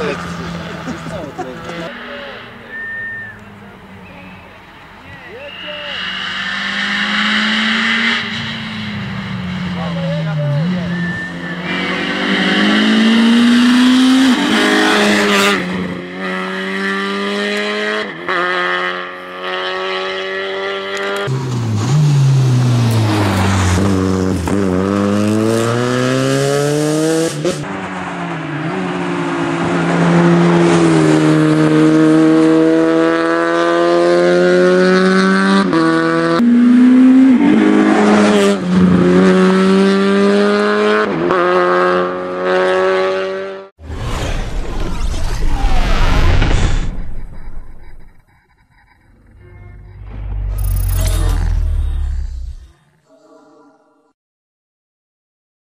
Jedzie!